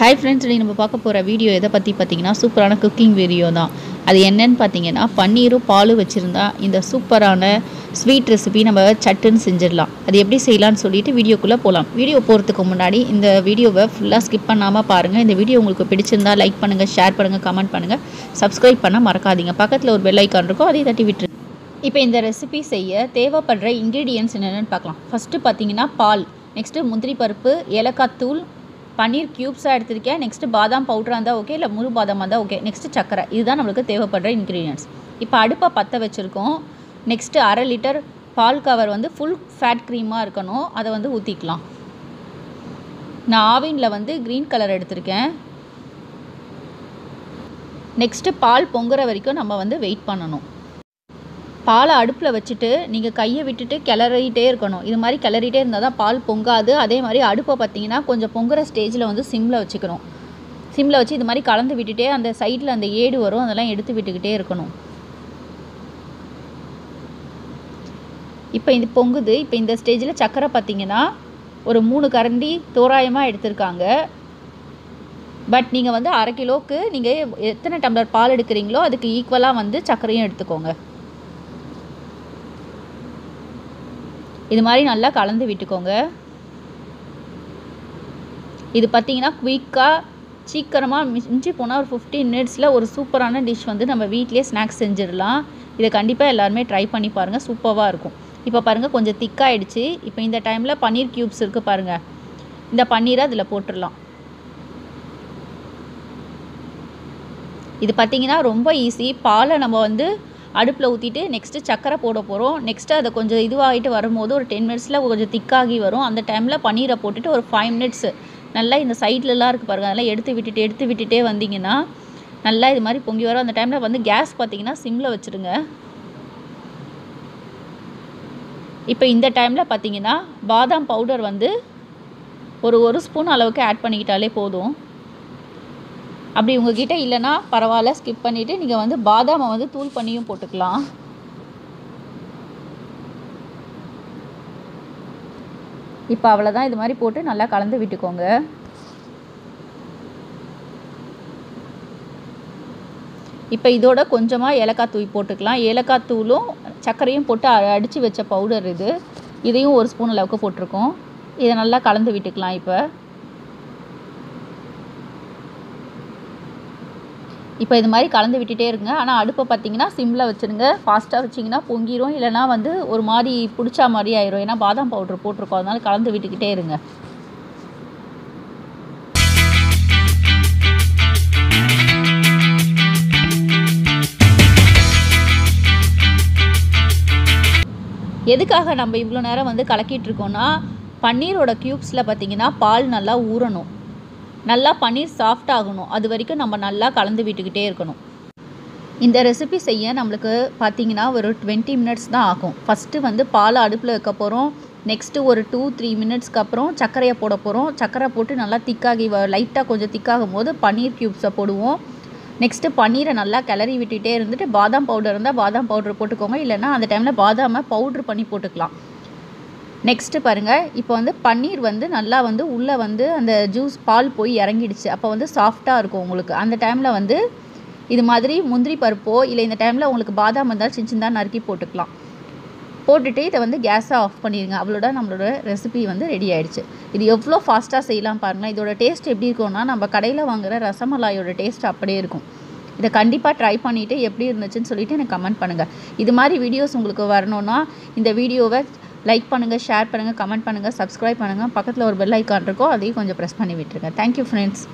Hi friends இன்றைக்கி நம்ம பார்க்க போகிற வீடியோ எதை பற்றி பார்த்தீங்கன்னா சூப்பரான குக்கிங் வீடியோ தான். அது என்னன்னு பார்த்தீங்கன்னா பன்னீரும் பாலும் வச்சுருந்தா இந்த சூப்பரான ஸ்வீட் ரெசிபி நம்ம சட்டுன்னு செஞ்சிடலாம். அது எப்படி செய்யலாம்னு சொல்லிட்டு வீடியோக்குள்ளே போகலாம் வீடியோ போகிறதுக்கு முன்னாடி இந்த வீடியோவை ஃபுல்லாக ஸ்கிப் பண்ணாமல் பாருங்கள் இந்த வீடியோ உங்களுக்கு பிடிச்சிருந்தா லைக் பண்ணுங்கள் ஷேர் பண்ணுங்கள் கமெண்ட் பண்ணுங்கள் சப்ஸ்கிரைப் பண்ண மறக்காதீங்க. பக்கத்தில் ஒரு பெல் ஐக்கான் இருக்கும் அதை தட்டி விட்டுரு இப்போ இந்த ரெசிபி செய்ய தேவைப்படுற இன்க்ரீடியன்ஸ் என்னென்னு பார்க்கலாம். ஃபஸ்ட்டு பார்த்தீங்கன்னா பால். நெக்ஸ்ட்டு முந்திரி பருப்பு ஏலக்காய் தூள் பன்னீர் க்யூப்ஸாக எடுத்திருக்கேன். நெக்ஸ்ட்டு பாதாம் பவுடராக இருந்தால் ஓகே இல்லை முழு பாதாமாக இருந்தால் ஓகே நெக்ஸ்ட்டு சக்கரை. இதுதான் நம்மளுக்கு தேவைப்படுற இன்க்ரீடியன்ஸ் இப்போ அடுப்பை பற்ற வச்சுருக்கோம். நெக்ஸ்ட்டு அரை லிட்டர் பால் கவர் வந்து ஃபுல் ஃபேட் க்ரீமாக இருக்கணும். அதை வந்து ஊற்றிக்கலாம் நான் ஆவினில் வந்து க்ரீன் கலர் எடுத்திருக்கேன். நெக்ஸ்ட்டு பால் பொங்குற வரைக்கும் நம்ம வந்து வெயிட் பண்ணணும். பாலை அடுப்பில் வச்சுட்டு நீங்கள் கையை விட்டுட்டு கிளறிட்டே இருக்கணும். இது மாதிரி கிளறிட்டே இருந்தால் தான் பால் பொங்காது. அதே மாதிரி அடுப்பை பார்த்தீங்கன்னா கொஞ்சம் பொங்குற ஸ்டேஜில் வந்து சிம்மில் வச்சுக்கணும். சிம்மில் வச்சு இது மாதிரி கலந்து விட்டுட்டே அந்த சைடில் அந்த ஏடு வரும். அதெல்லாம் எடுத்து விட்டுக்கிட்டே இருக்கணும். இப்போ இது பொங்குது. இப்போ இந்த ஸ்டேஜில் சக்கரை பார்த்தீங்கன்னா ஒரு மூணு கரண்டி தோராயமாக எடுத்திருக்காங்க. பட் நீங்கள் வந்து அரை கிலோவுக்கு நீங்கள் எத்தனை டம்ளர் பால் எடுக்கிறீங்களோ அதுக்கு ஈக்குவலாக வந்து சர்க்கரையும் எடுத்துக்கோங்க. இது மாதிரி நல்லா கலந்து விட்டுக்கோங்க. இது பார்த்தீங்கன்னா குயிக்காக சீக்கிரமாக மிஞ்சி போனால் ஒரு ஃபிஃப்டீன் மினிட்ஸில் ஒரு சூப்பரான டிஷ் வந்து நம்ம வீட்லேயே ஸ்நாக்ஸ் செஞ்சிடலாம். இதை கண்டிப்பாக எல்லாருமே ட்ரை பண்ணி பாருங்கள் சூப்பராக இருக்கும். இப்போ பாருங்கள் கொஞ்சம் திக்காகிடுச்சு இப்போ இந்த டைமில் பன்னீர் க்யூப்ஸ் இருக்குது பாருங்கள் இந்த பன்னீரை அதில் போட்டுடலாம். இது பார்த்திங்கன்னா ரொம்ப ஈஸி பாலை நம்ம வந்து அடுப்பில் ஊற்றிட்டு நெக்ஸ்ட்டு சக்கரை போட போகிறோம் நெக்ஸ்ட்டு அதை கொஞ்சம் இதுவாகிட்டு வரும்போது ஒரு டென் மினிட்ஸில் கொஞ்சம் திக்காகி வரும். அந்த டைமில் பன்னீரை போட்டுட்டு ஒரு ஃபைவ் மினிட்ஸ் நல்லா இந்த சைட்லலாம் இருக்குது பாருங்கள் அதெல்லாம் எடுத்து விட்டுட்டு எடுத்து விட்டுட்டே வந்தீங்கன்னா நல்லா இது மாதிரி பொங்கி வரும். அந்த டைமில் வந்து கேஸ் பார்த்தீங்கன்னா சிம்மில் வச்சுருங்க. இப்போ இந்த டைமில் பார்த்தீங்கன்னா பாதாம் பவுடர் வந்து ஒரு ஒரு ஸ்பூன் அளவுக்கு ஆட் பண்ணிக்கிட்டாலே போதும். அப்படி உங்ககிட்ட இல்லைன்னா பரவாயில்ல ஸ்கிப் பண்ணிவிட்டு நீங்கள் வந்து பாதாமை வந்து தூள் பண்ணியும் போட்டுக்கலாம். இப்போ அவ்வளோதான் இது மாதிரி போட்டு நல்லா கலந்து விட்டுக்கோங்க. இப்போ இதோட கொஞ்சமாக ஏலக்காய் தூள் போட்டுக்கலாம். ஏலக்காய் தூளும் சர்க்கரையும் போட்டு அடித்து வச்ச பவுடர் இது. இதையும் ஒரு ஸ்பூன் அளவுக்கு போட்டிருக்கோம். இதை நல்லா கலந்து விட்டுக்கலாம் இப்போ. இப்போ இது மாதிரி கலந்து விட்டுட்டே இருங்க. ஆனால் அடுப்பை பார்த்தீங்கன்னா சிம்மில் வச்சுருங்க. ஃபாஸ்ட்டாக வச்சிங்கன்னா பொங்கிரும். இல்லைனா வந்து ஒரு மாதிரி பிடிச்சா மாதிரி ஆயிரும். ஏன்னா பாதாம் பவுட்ரு போட்டிருக்கோம். அதனால கலந்து விட்டுக்கிட்டே இருங்க. எதுக்காக நம்ம இவ்வளோ நேரம் வந்து கலக்கிட்டு இருக்கோம்னா பன்னீரோட க்யூப்ஸில் பார்த்தீங்கன்னா பால் நல்லா ஊறணும். நல்லா பன்னீர் சாஃப்ட் ஆகணும். அது வரைக்கும் நம்ம நல்லா கலந்து விட்டுக்கிட்டே இருக்கணும். இந்த ரெசிபி செய்ய நம்மளுக்கு பார்த்தீங்கன்னா ஒரு டுவெண்ட்டி மினிட்ஸ் தான் ஆகும். ஃபஸ்ட்டு வந்து பால் அடுப்பில் வைக்க போகிறோம் நெக்ஸ்ட்டு ஒரு டூ த்ரீ மினிட்ஸ்க்கு அப்புறம் சர்க்கரையை போட போகிறோம் சர்க்கரை போட்டு நல்லா திக்காகி லைட்டாக கொஞ்சம் திக்காகும் போது பன்னீர் க்யூப்ஸை போடுவோம். நெக்ஸ்ட்டு பன்னீரை நல்லா கிளறி விட்டுகிட்டே இருந்துட்டு பாதாம் பவுடர் இருந்தால் பாதாம் பவுடர் போட்டுக்கோங்க. இல்லைனா அந்த டைமில் பாதாமை பவுட்ரு பண்ணி போட்டுக்கலாம். நெக்ஸ்ட்டு பாருங்கள் இப்போ வந்து பன்னீர் வந்து நல்லா வந்து உள்ளே வந்து அந்த ஜூஸ் பால் போய் இறங்கிடுச்சு. அப்போ வந்து சாஃப்டாக இருக்கும் உங்களுக்கு. அந்த டைமில் வந்து இது மாதிரி முந்திரி பருப்போ இல்லை இந்த டைமில் உங்களுக்கு பாதாம் இருந்தால் சின்ன சின்னதாக நறுக்கி போட்டுக்கலாம். போட்டுட்டு இதை வந்து கேஸை ஆஃப் பண்ணிடுங்க. அவ்வளோட நம்மளோட ரெசிபி வந்து ரெடி ஆகிடுச்சு இது எவ்வளோ ஃபாஸ்ட்டாக செய்யலாம் பாருங்களேன். இதோட டேஸ்ட் எப்படி இருக்கும்னா நம்ம கடையில் வாங்குகிற ரசமலாயோட டேஸ்ட் அப்படியே இருக்கும். இதை கண்டிப்பாக ட்ரை பண்ணிவிட்டு எப்படி இருந்துச்சுன்னு சொல்லிவிட்டு எனக்கு கமெண்ட் பண்ணுங்கள் இது மாதிரி வீடியோஸ் உங்களுக்கு வரணுன்னா இந்த வீடியோவை லைக் பண்ணுங்கள் ஷேர் பண்ணுங்கள் கமெண்ட் பண்ணுங்கள் சப்ஸ்கிரைப் பண்ணுங்கள் பக்கத்தில் ஒரு பெல் ஐக்கான் இருக்கோ அதையும் கொஞ்சம் ப்ரெஸ் பண்ணி விட்டுருங்க. Thank you friends